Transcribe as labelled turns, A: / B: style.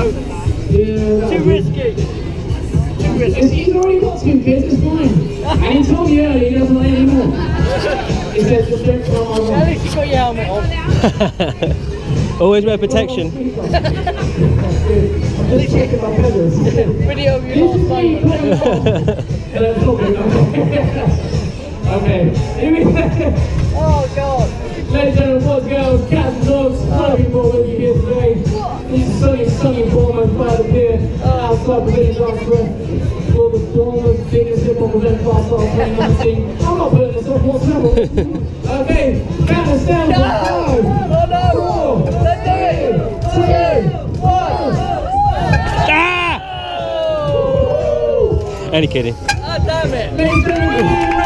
A: No.
B: Yeah,
A: Too risky. Too
B: It's-
A: risky.
B: He's already got two kids, it's fine. And he told me earlier he doesn't want any more. He says, just don't tell my
A: At
B: mum.
A: least you got your helmet on.
C: Always wear protection.
B: I'm just checking my feathers.
A: Video of
B: This
A: your last
B: me
A: moment.
B: playing golf. And I'm talking, okay. Okay. Here we go.
A: Oh, God.
B: Ladies and gentlemen, boys, girls, cats and dogs, oh. hello people só poderem dar todo o eu tenha sempre um governo que faça ao reino assim. Não, tá! não,
A: Breno, só
B: um
A: Ok? Cara, Sérgio,
B: não! Não,
C: não! Any kidding.
A: Oh, damn it.